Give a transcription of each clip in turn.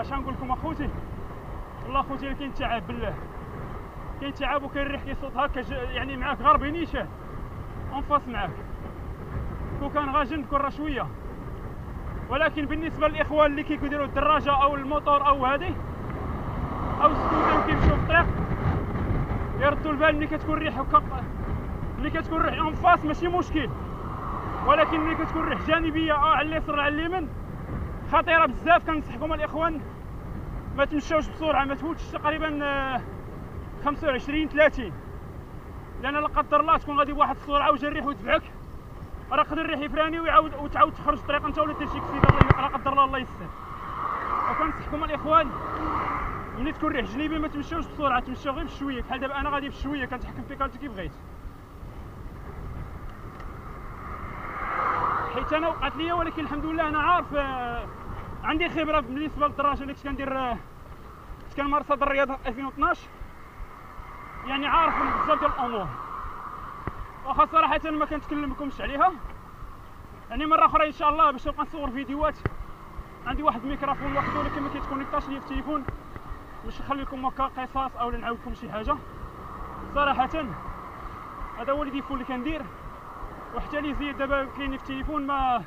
اش نقول لكم أخوتي؟ والله أخوتي كاين تعب بالله. كاين تعب وكاين ريح كيصوت هكا يعني معاك غربي نيشان en face معاك. كون كان غاجن كون راه شوية. ولكن بالنسبة للاخوان اللي كيديروا الدراجة أو الموتور أو هذه أو السكوتر كيمشيو في الطريق يردوا البال ملي كتكون الريح هكا ملي كتكون الريح en face ماشي مشكل. ولكن ملي كتكون الريح جانبية آه على اليسار على اليمين خطيرة بزاف كنصحكم الإخوان. ما تمشاوش بسرعة ما تفوتش تقريبا آه، 25 30 لأن لا قدر الله تكون غادي بواحد السرعه وجا الريح وتبعك. راه يقدر الريح يفراني ويعاود وتعاود تخرج الطريق أنت ولا دير شي كسيده الله لا قدر الله الله يستر وكنصحكم الإخوان ملي تكون الريح جنيبي ما تمشاوش بسرعة تمشاو غير بشوية. بحال دابا أنا غادي بشوية كنتحكم في كالتي كيف بغيت. حيت أنا وقعت ليا ولكن الحمد لله أنا عارف آه، عندي خبرة بالنسبة للدراجة اللي كنت كندير آه، كنت كنمارس هاد الرياضه في 2012 يعني عارف بزاف ديال الأمور. واخا صراحة ما كنتكلم لكمش عليها. يعني مرة أخرى إن شاء الله باش نبقى نصور فيديوهات. عندي واحد الميكروفون وحده ولكن ما كيتكونيكتاش ليا في التليفون. باش نخلي لكم هكا قصص أو نعاود لكم شي حاجة. صراحة هذا هو ال défaut اللي كندير. وحتى لي زيد دابا كاينين في التليفون ما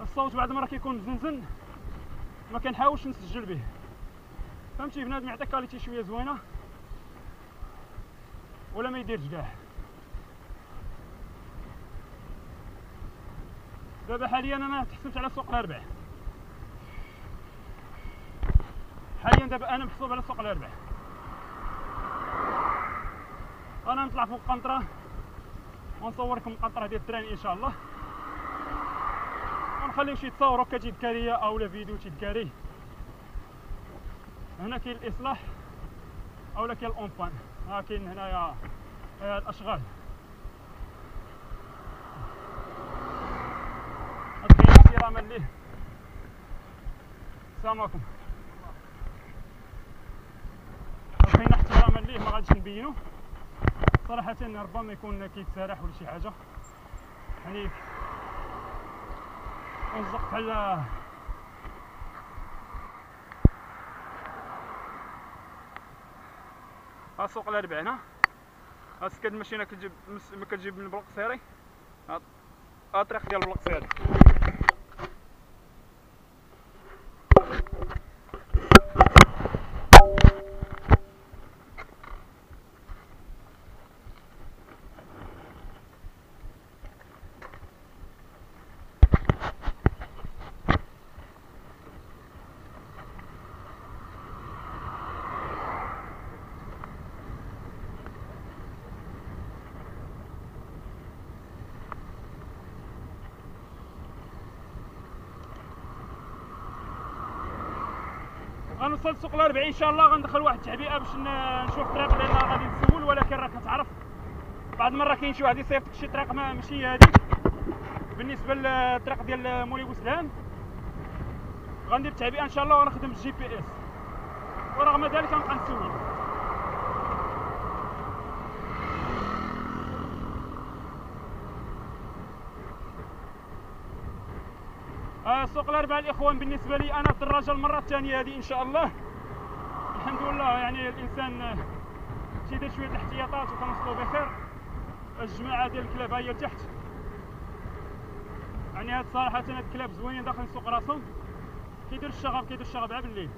الصوت بعض المرات كيكون مزنزن ما كنحاولش نسجل به. فهمتي؟ بنادم يعطيك qualité شوية زوينة ولا ما يديرش كاع. دابا حاليا أنا تحسبت على سوق الأربع. حاليا دابا أنا محسوب على سوق الأربع. أنا نطلع فوق قنطرة. ونصور لكم قنطره ديال التران إن شاء الله. ونخليو شي تصاور هكا تذكاريه أو لا فيديو تذكاري هنا كاين الإصلاح أو لا كاين الاونفان ها كاين هنايا الأشغال. احتراما ليه عليكم. كاين احتراما ليه ما غاديش نبينو. صراحة ربما يكون كيتسارح ولا شي حاجة. يعني وزقت على ها سوق الاربعين ها ها سكاد الماشينة كتجيب مس- ما كتجيب من بلقصيري ها ها الطريق ديال بلقصيري غنوصل سوق الاربعاء إن شاء الله. غندخل واحد التعبئه باش نشوف الطريق لأن غادي نسول ولكن راك كتعرف. بعض المره كاين شي واحد يصيفطك شي طريق ما ماشي هاديك بالنسبة للطريق ديال مولاي بوسلام غندير التعبئه إن شاء الله ونخدم ال GPS. ورغم ذلك غنبقى نسول. سوق الاربعاء الإخوان. بالنسبة لي أنا الدراجه المره الثانية هذه إن شاء الله. الحمد لله يعني الإنسان آه، تيدير شوية الاحتياطات وكنوصلوا بخير. الجماعة ديال الكلاب هي تحت. يعني هاد صراحة هاد الكلاب زوينين داخل السوق راسهم. كيدير الشغب كيدير الشغب عا بالليل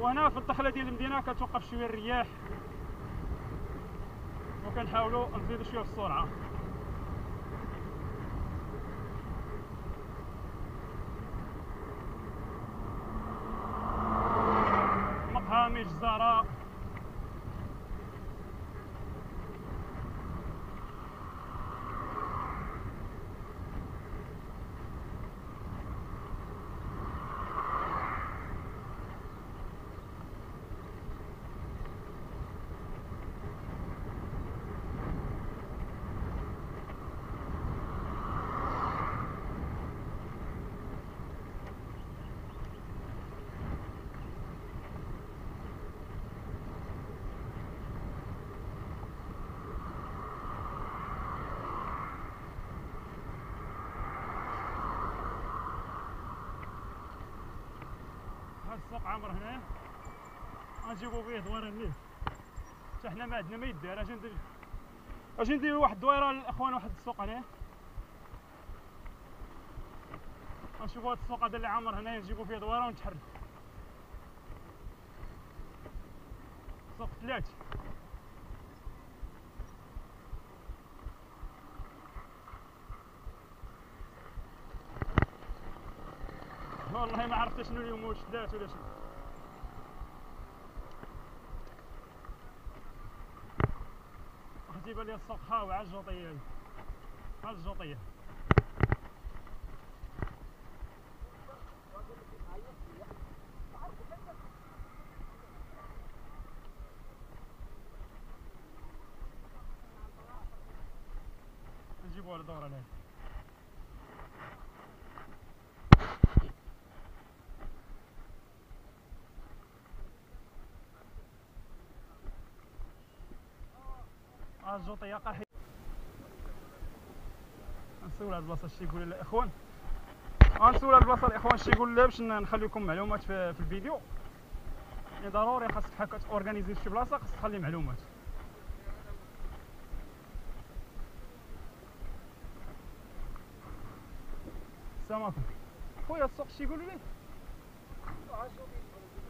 وهنا في الدخلة ديال المدينة كتوقف شوية الرياح. وكنحاولوا نزيدوا شوية في السرعة. هاد السوق عامر هنايا غنجيبو فيه دويره ليه حتى حنا ما عندنا ما يدار أجي ندير أجي ندير واحد الدويرة للاخوان واحد السوق هنايا غنشوفو هاد السوق هذا اللي عامر هنايا نجيبو فيه دويرة ونتحرك. سوق ثلاث. والله ما عرفت شنو اليوم واش ثلاث ولا شنو. تيبان لي السوق خاوي على الجوطيه على الجوطيه نجيبوها لدورة لهادي الجوطيه قاحي نسول هاد البلاصة شتي يقول الاخوان غنسول هاد البلاصة الاخوان شتي يقول لها باش نخليكم معلومات في, في الفيديو. يعني ضروري خاصك بحال تورغانيزي في شي بلاصة خاصك تخلي معلومات. السلام عليكم. خويا السوق شتي يقولوا لي؟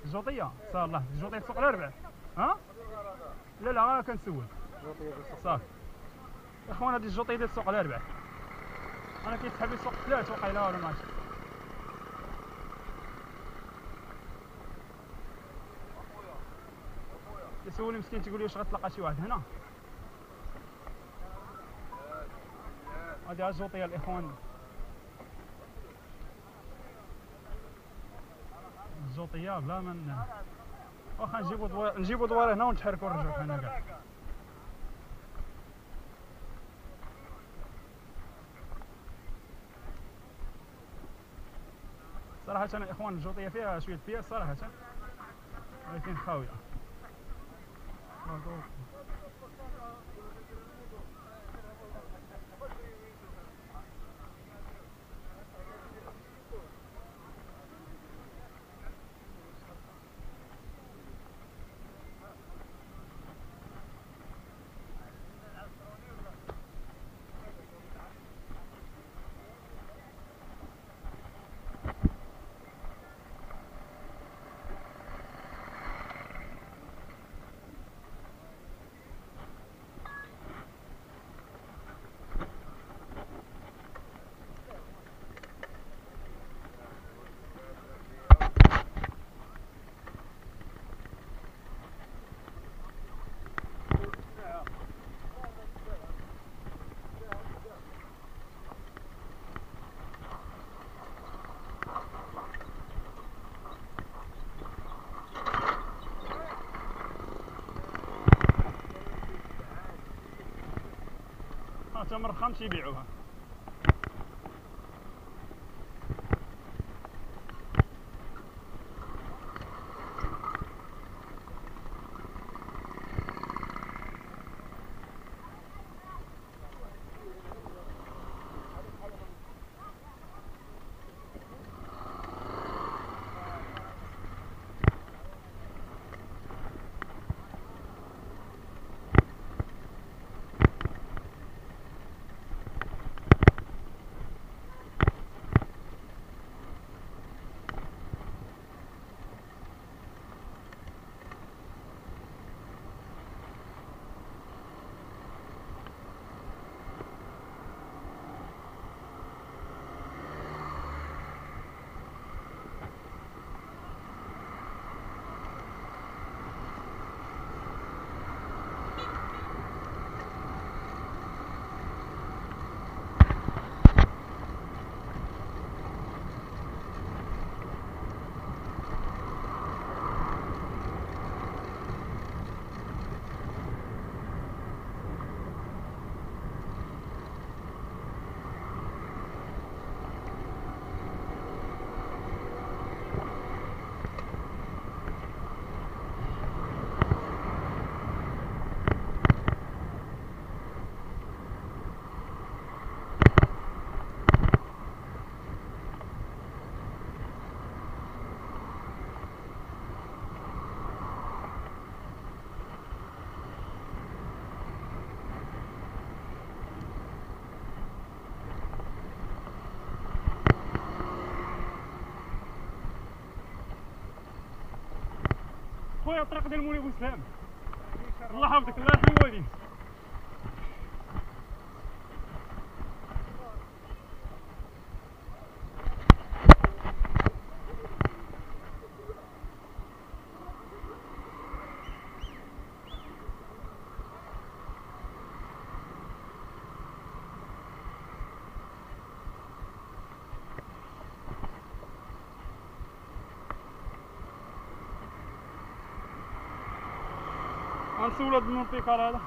الجوطيه صار الله. الجوطيه السوق الاربع ها؟ لا لا أنا كنسول. صافي اخوان هذه الجوطيه ديال السوق الاربع أنا كيسحب لي سوق ثلاث وقيله ولا ماشي. كيسولني مسكين تيقول لي واش غتلقى شي واحد هنا. هذه الجوطيه الإخوان. الجوطيه بلا من واخا نجيبو دوار نجيبو دوار هنا ونتحركو نرجعو هنا كاع صراحة أنا إخوان الجوطية فيها شوية بياس صراحة ولكن خاوية. تمر خمس يبيعوها. خويا الطريق ديال مولي بوسلام الله يحفظك الله يرحم الوالدين غنسول هاد المونتيكار هذا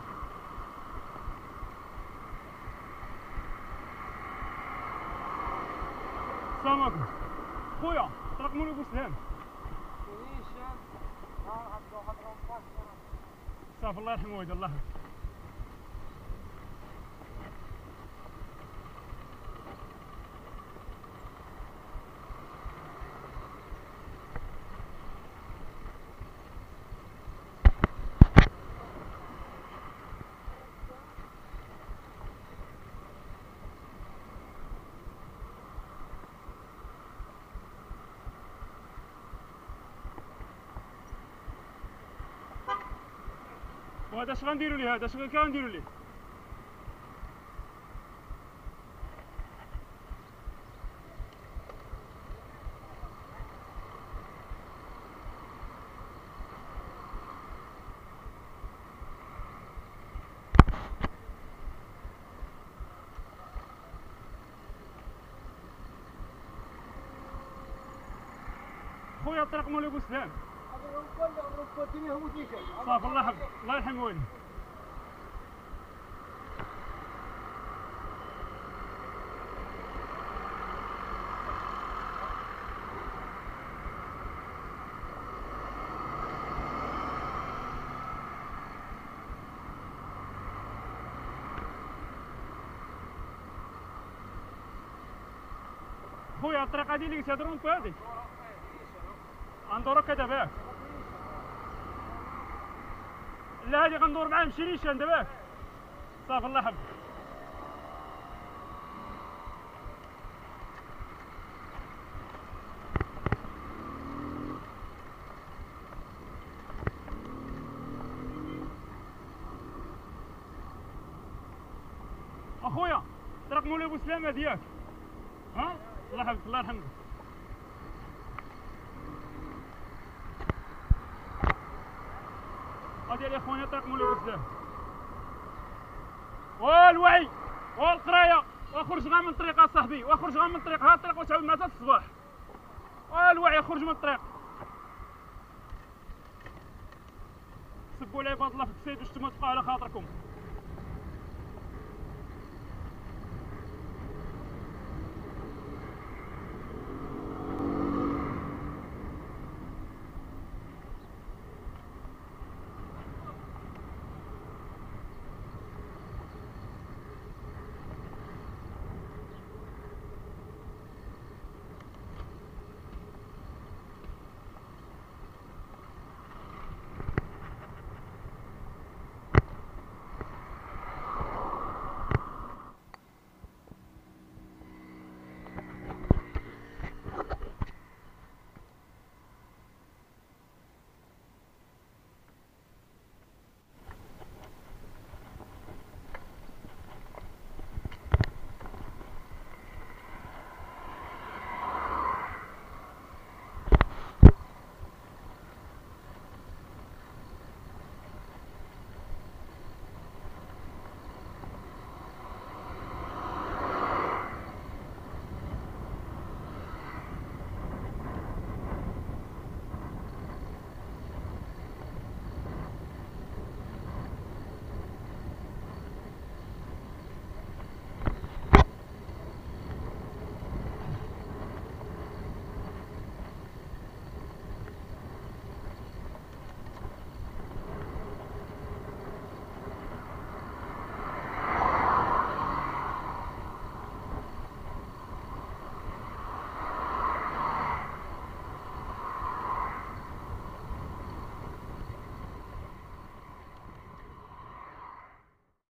السلام عليكم خويا طرق مولي بوسلام صافي الله يرحم والدي الله يرحمه وهذا اش غنديروا ليه هذا اش غنديروا ليه خويا الطريق مولي بوسلام صافي الله يحفظك الله يرحم والديك خويا الطريقة هذه اللي تهضرون في هذه غندورو كذا باك لا هادي غندور معاه نمشي نيشان داباك صافي الله يحفظك. أخويا طريق مولاي بوسلامه ديالك ها؟ الله يحفظك الله يرحمك. يا خويا طريق مولاي بوسلام والوعي والقرايه وخرج غير من الطريق اصاحبي وخرج غير من الطريق ها الطريق وتعاود حتى الصباح. والوعي خرج من الطريق. سبوا العباد الله في السيد واش تبقى على خاطركم.